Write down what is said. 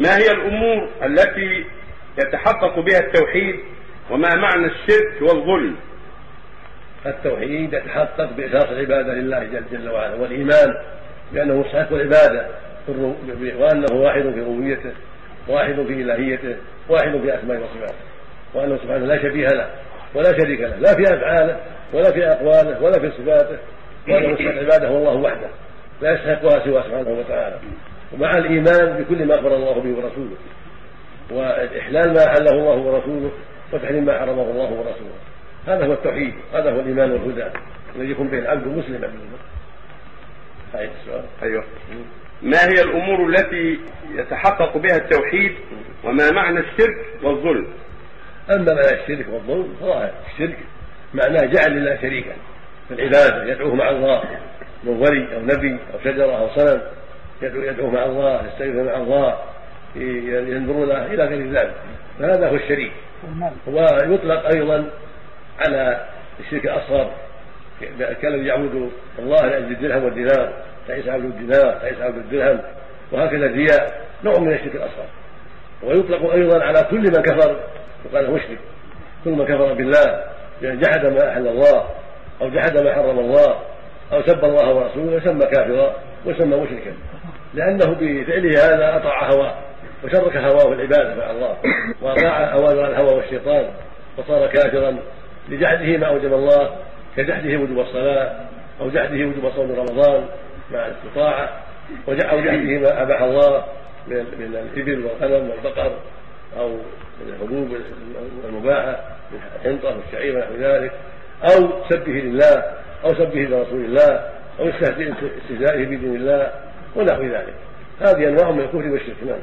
ما هي الأمور التي يتحقق بها التوحيد وما معنى الشرك والظلم؟ التوحيد يتحقق بإخلاص العبادة لله جل, جل وعلا والإيمان بأنه مستحق العبادة وأنه واحد في ربوبيته واحد في إلهيته واحد في أسمائه وصفاته وأنه سبحانه لا شبيه له ولا شريك له لا في أفعاله ولا في أقواله ولا في صفاته وأنه مستحق العبادة هو الله وحده لا يستحقها سوى سبحانه وتعالى. ومع الإيمان بكل ما أخبر الله به ورسوله. وإحلال ما أحله الله ورسوله وتحريم ما حرمه الله ورسوله. هذا هو التوحيد هذا هو الإيمان والهدى. الذي يكون به العبد مسلما أيوه. ما هي الأمور التي يتحقق بها التوحيد وما معنى الشرك والظلم؟ أما معنى الشرك والظلم فظاهر. الشرك معناه جعل لله شريكا في العبادة يدعوه مع الله من ولي أو نبي أو شجرة أو صنم. يدعو يدعو مع الله يستغيث مع الله ينظر له إلى غير ذلك. فهذا هو الشريك. ويطلق أيضا على الشرك الأصغر. كالذي يعبد الله لأجل الدرهم والدينار تعيس عبد الدينار تعيس عبد الدرهم وهكذا الرياء نوع من الشرك الأصغر. ويطلق أيضا على كل من كفر يقال مشرك. كل من كفر بالله بأن جحد ما أحل الله أو جحد ما حرم الله أو سب الله ورسوله يسمى كافرا ويسمى مشركا. لأنه بفعله هذا أطاع هواه وشرك هواه العبادة مع الله وأطاع أوامر الهوى والشيطان فصار كافرا لجحده ما أوجب الله كجحده وجوب الصلاة أو جحده وجوب صوم رمضان مع الاستطاعة أو جحده ما أباح الله من الإبل والغنم والبقر أو من الحبوب المباحة من الحنطة والشعير ونحو ذلك أو سبه لله أو سبه لرسول الله أو استهزائه بدين الله ونحو ذلك. هذه أنواع من الكفر والشرك. نعم.